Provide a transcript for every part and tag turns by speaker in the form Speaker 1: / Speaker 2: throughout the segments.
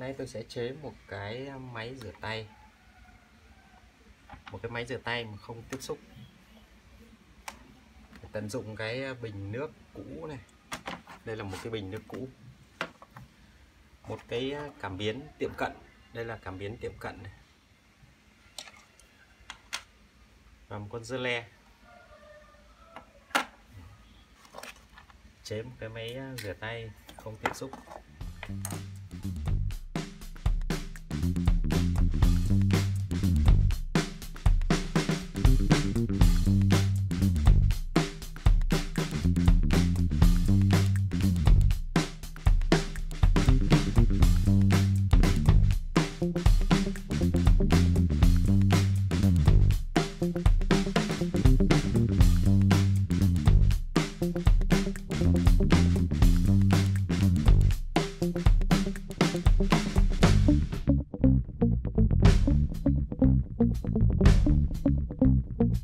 Speaker 1: Nay tôi sẽ chế một cái máy rửa tay. Một cái máy rửa tay mà không tiếp xúc. Tận dụng cái bình nước cũ này. Đây là một cái bình nước cũ. Một cái cảm biến tiệm cận. Đây là cảm biến tiệm cận này. Và một con dưa le. Chế một cái máy rửa tay không tiếp xúc.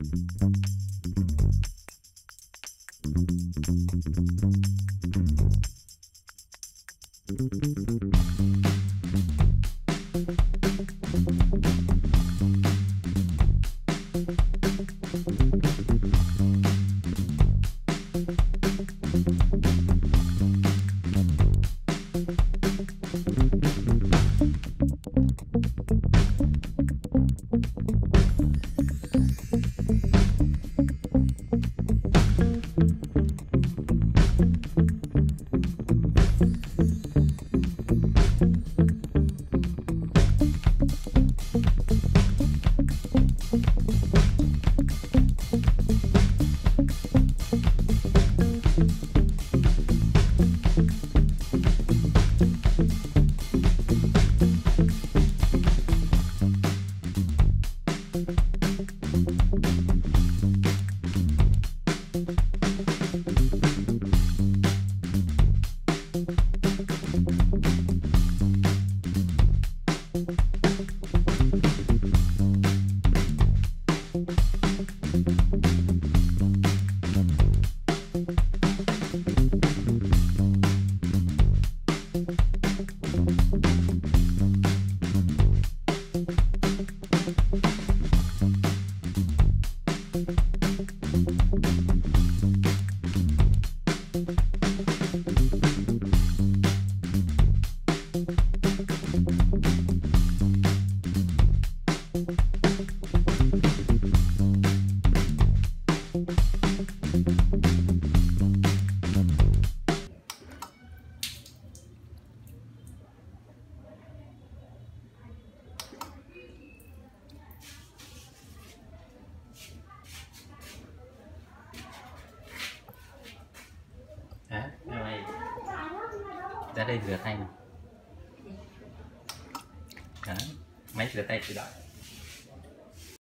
Speaker 1: Thank you. ra đây rửa tay nào Đó. máy rửa tay tự động